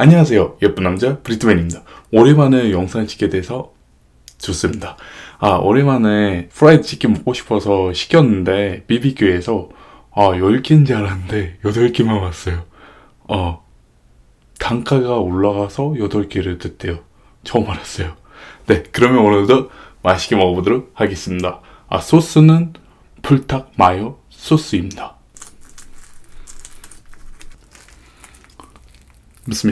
안녕하세요. 예쁜 남자 브리트맨입니다. 오랜만에 영상 찍게 돼서 좋습니다. 아, 오랜만에 프라이드 치킨 먹고 싶어서 시켰는데 BBQ에서 아, 10개인 줄 알았는데 8개만 왔어요. 어, 단가가 올라가서 8개를 듣대요. 처음 알았어요. 네, 그러면 오늘도 맛있게 먹어보도록 하겠습니다. 아, 소스는 풀탁 마요 소스입니다. 비스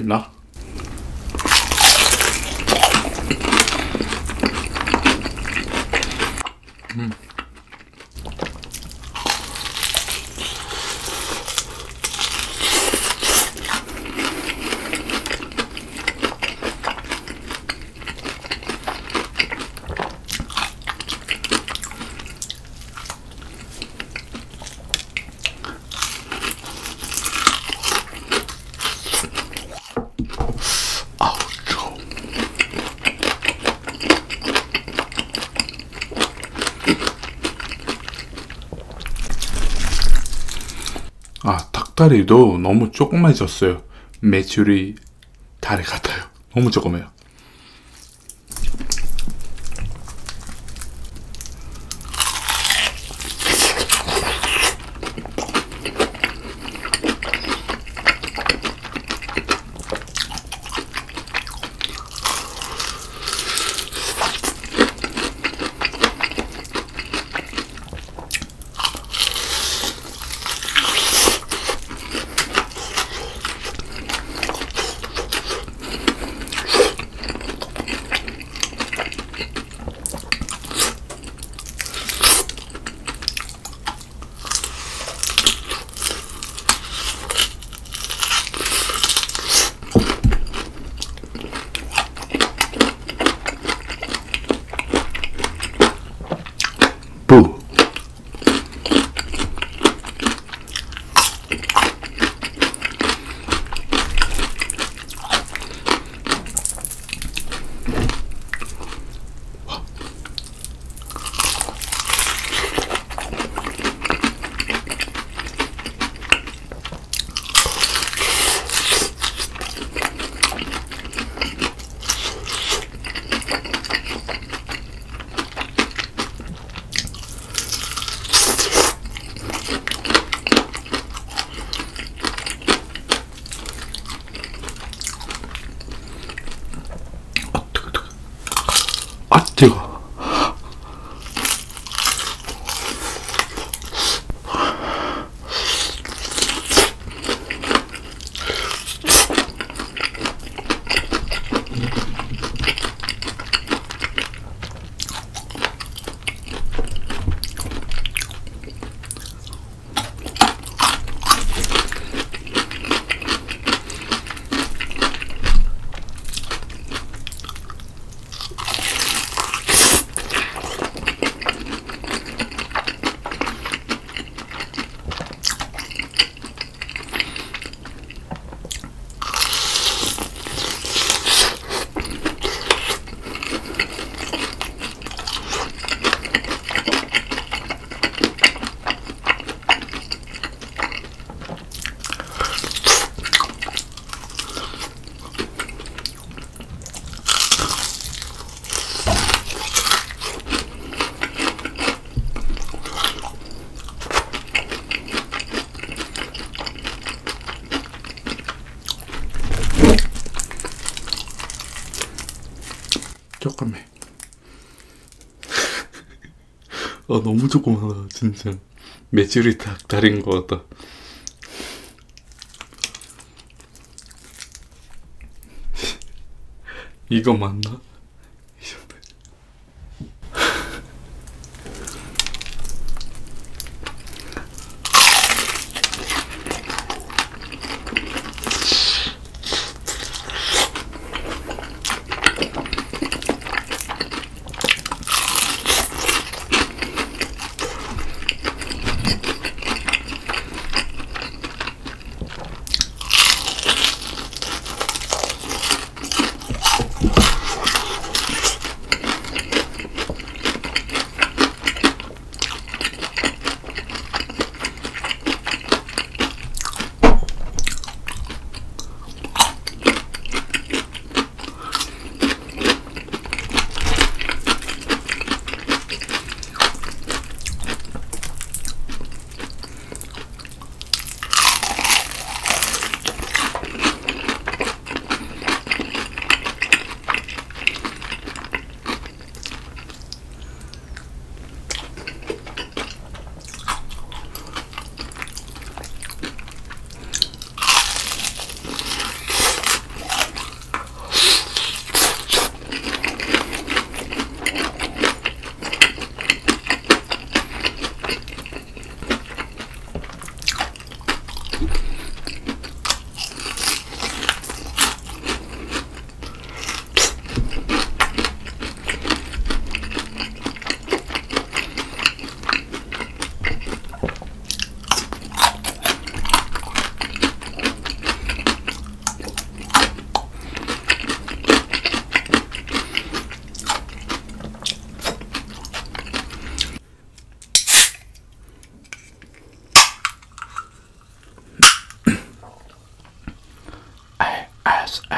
아, 닭다리도 너무 조그매졌어요. 매출이 다리 같아요. 너무 조그매요. 아, 뜨거. 조금해. 아, 너무 조그마다, 진짜. 매출이 닭 다린 것 같다. 이거 맞나?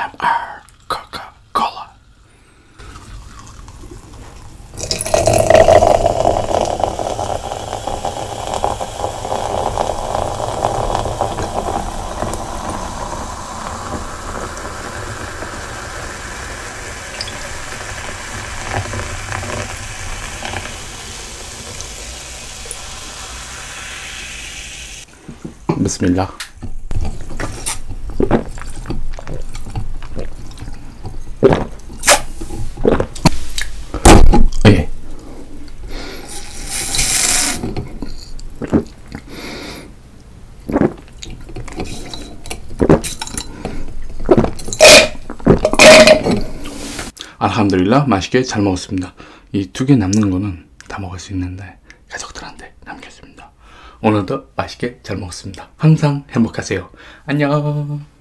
ASMR Coca-Cola. Bismillah. 알함드릴라 맛있게 잘 먹었습니다. 이 두 개 남는 거는 다 먹을 수 있는데 가족들한테 남겼습니다. 오늘도 맛있게 잘 먹었습니다. 항상 행복하세요. 안녕.